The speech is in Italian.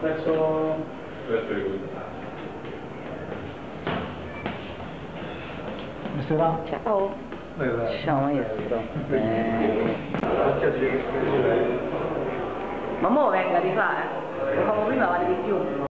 Verso... Mister Ciao. Ciao maestro. Eh, ma mo venga di fare. Lo famo prima vale di più.